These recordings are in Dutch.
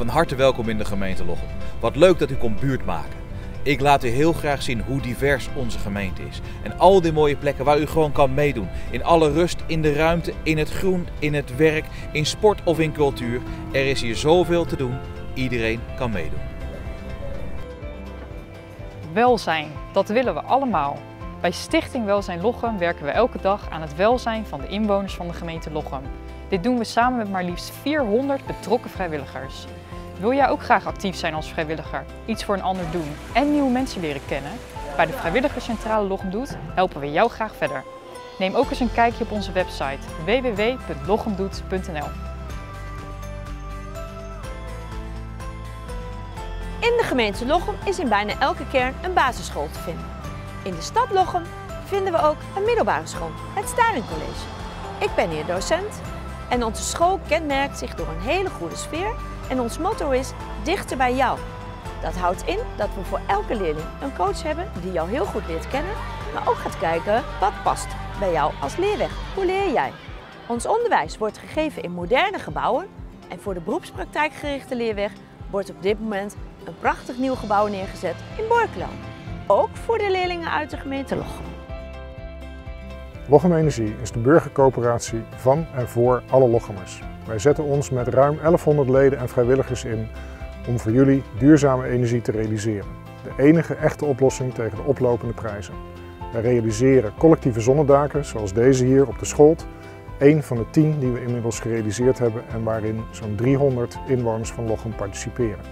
Van harte welkom in de gemeente Lochem. Wat leuk dat u komt buurt maken. Ik laat u heel graag zien hoe divers onze gemeente is. En al die mooie plekken waar u gewoon kan meedoen. In alle rust, in de ruimte, in het groen, in het werk, in sport of in cultuur. Er is hier zoveel te doen. Iedereen kan meedoen. Welzijn, dat willen we allemaal. Bij Stichting Welzijn Lochem werken we elke dag aan het welzijn van de inwoners van de gemeente Lochem. Dit doen we samen met maar liefst 400 betrokken vrijwilligers. Wil jij ook graag actief zijn als vrijwilliger, iets voor een ander doen en nieuwe mensen leren kennen? Bij de Vrijwilligerscentrale Lochem Doet helpen we jou graag verder. Neem ook eens een kijkje op onze website www.lochemdoet.nl. In de gemeente Lochem is in bijna elke kern een basisschool te vinden. In de stad Lochem vinden we ook een middelbare school, het Staring College. Ik ben hier docent en onze school kenmerkt zich door een hele goede sfeer en ons motto is dichter bij jou. Dat houdt in dat we voor elke leerling een coach hebben die jou heel goed leert kennen, maar ook gaat kijken wat past bij jou als leerweg. Hoe leer jij? Ons onderwijs wordt gegeven in moderne gebouwen en voor de beroepspraktijkgerichte leerweg wordt op dit moment een prachtig nieuw gebouw neergezet in Borkelo. Ook voor de leerlingen uit de gemeente Lochem. Lochem Energie is de burgercoöperatie van en voor alle Lochemers. Wij zetten ons met ruim 1100 leden en vrijwilligers in om voor jullie duurzame energie te realiseren. De enige echte oplossing tegen de oplopende prijzen. Wij realiseren collectieve zonnedaken zoals deze hier op de Scholt. Een van de tien die we inmiddels gerealiseerd hebben en waarin zo'n 300 inwoners van Lochem participeren.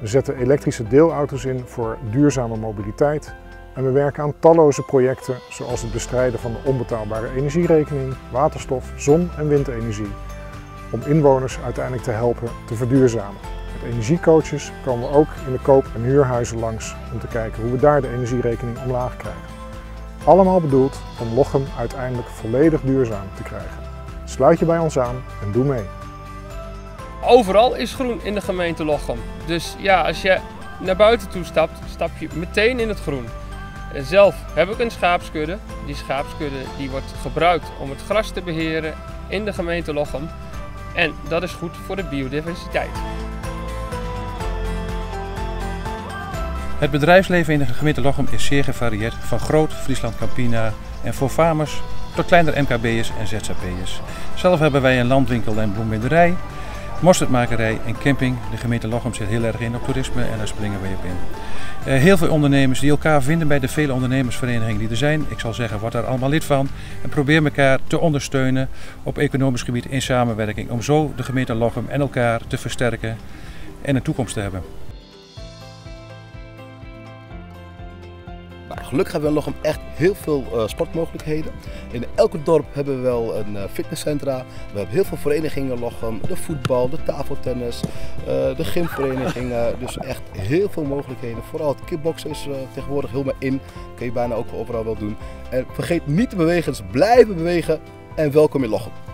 We zetten elektrische deelauto's in voor duurzame mobiliteit en we werken aan talloze projecten zoals het bestrijden van de onbetaalbare energierekening, waterstof, zon- en windenergie om inwoners uiteindelijk te helpen te verduurzamen. Met energiecoaches komen we ook in de koop- en huurhuizen langs om te kijken hoe we daar de energierekening omlaag krijgen. Allemaal bedoeld om Lochem uiteindelijk volledig duurzaam te krijgen. Sluit je bij ons aan en doe mee. Overal is groen in de gemeente Lochem. Dus ja, als je naar buiten toe stapt, stap je meteen in het groen. Zelf heb ik een schaapskudde. Die schaapskudde die wordt gebruikt om het gras te beheren in de gemeente Lochem. En dat is goed voor de biodiversiteit. Het bedrijfsleven in de gemeente Lochem is zeer gevarieerd, van groot Friesland Campina en voor farmers tot kleinere MKB'ers en ZZP'ers. Zelf hebben wij een landwinkel en bloembinderij, mosterdmakerij en camping. De gemeente Lochem zit heel erg in op toerisme en daar springen wij op in. Uh, heel veel ondernemers die elkaar vinden bij de vele ondernemersverenigingen die er zijn. Ik zal zeggen, word daar allemaal lid van. En probeer elkaar te ondersteunen op economisch gebied in samenwerking. Om zo de gemeente Lochem en elkaar te versterken en een toekomst te hebben. Gelukkig hebben we in Lochem echt heel veel uh, sportmogelijkheden. In elk dorp hebben we wel een uh, fitnesscentra. We hebben heel veel verenigingen in Lochem. De voetbal, de tafeltennis, uh, de gymverenigingen. dus echt heel veel mogelijkheden. Vooral het kickboksen is tegenwoordig helemaal in. Kun je bijna ook overal wel doen. En vergeet niet te bewegen, dus blijven bewegen. En welkom in Lochem.